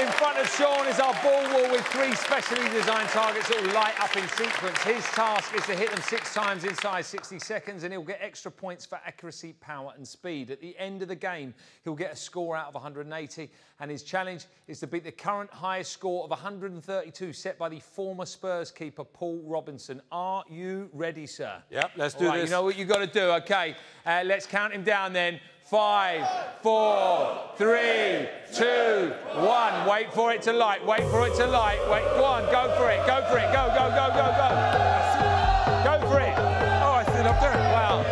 in front of Shaun is our ball wall with three specially designed targets that will light up in sequence. His task is to hit them six times inside 60 seconds and he'll get extra points for accuracy, power and speed. At the end of the game, he'll get a score out of 180 and his challenge is to beat the current highest score of 132 set by the former Spurs keeper, Paul Robinson. Are you ready, sir? Yep, let's do All right, this. You know what you've got to do, OK? Uh, let's count him down then. Five, four, three, two. Wait for it to light. Wait for it to light. Wait. Go on. Go for it. Go for it. Go, go, go, go, go. Go for it. Oh, I see it up there. Wow.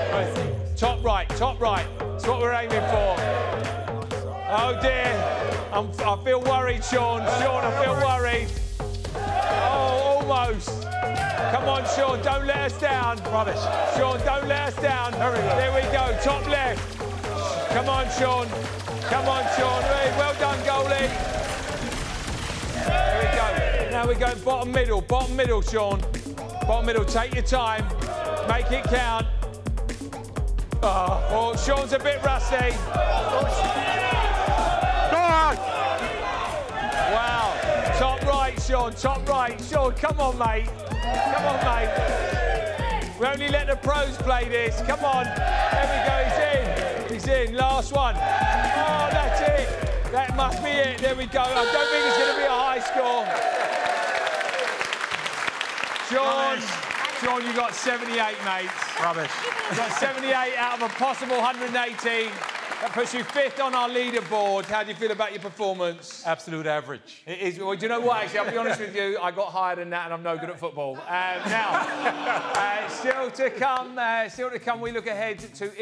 Top right. Top right. That's what we're aiming for. Oh dear. I'm, I feel worried, Shaun. Shaun, I feel worried. Oh, almost. Come on, Shaun. Don't let us down. Rubbish. Shaun, don't let us down. There we go. There we go. Top left. Come on, Shaun. Come on, Shaun. Well done, goalie. There we go. Now we're going bottom middle. Bottom middle, Shaun. Bottom middle. Take your time. Make it count. Oh, oh Shaun's a bit rusty. Go on! Wow. Top right, Shaun. Top right. Shaun, come on, mate. Come on, mate. We only let the pros play this. Come on. There we go. He's in. He's in. Last one. Oh, that's it. That must be it. There we go. I don't think it's going to be a high score. Shaun, Shaun, you got 78, mates. Rubbish. You got 78 out of a possible 180. That puts you fifth on our leaderboard. How do you feel about your performance? Absolute average. It is. Well, do you know what? Actually, I'll be honest with you. I got higher than that, and I'm no good at football. Uh, now, uh, still to come. Uh, still to come. We look ahead to.